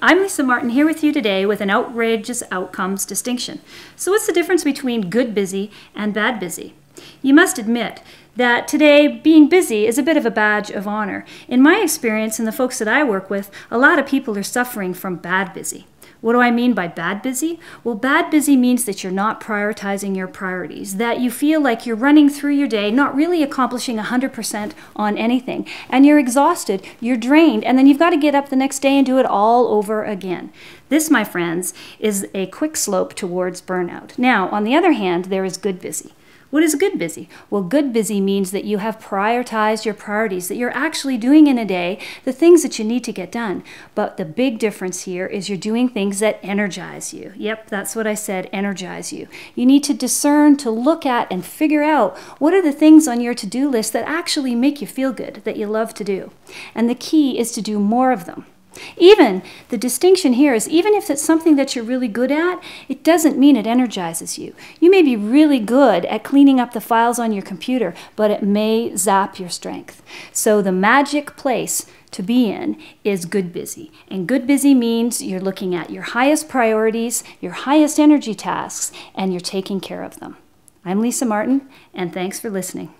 I'm Lisa Martin here with you today with an outrageous outcomes distinction. So, what's the difference between good busy and bad busy? You must admit that today being busy is a bit of a badge of honor. In my experience and the folks that I work with, a lot of people are suffering from bad busy. What do I mean by bad busy? Well, bad busy means that you're not prioritizing your priorities, that you feel like you're running through your day, not really accomplishing 100% on anything, and you're exhausted, you're drained, and then you've got to get up the next day and do it all over again. This, my friends, is a quick slope towards burnout. Now, on the other hand, there is good busy. What is good busy? Well, good busy means that you have prioritized your priorities, that you're actually doing in a day the things that you need to get done. But the big difference here is you're doing things that energize you. Yep, that's what I said energize you. You need to discern, to look at, and figure out what are the things on your to do list that actually make you feel good, that you love to do. And the key is to do more of them. Even the distinction here is even if it's something that you're really good at, it doesn't mean it energizes you. You may be really good at cleaning up the files on your computer, but it may zap your strength. So the magic place to be in is good busy. And good busy means you're looking at your highest priorities, your highest energy tasks, and you're taking care of them. I'm Lisa Martin, and thanks for listening.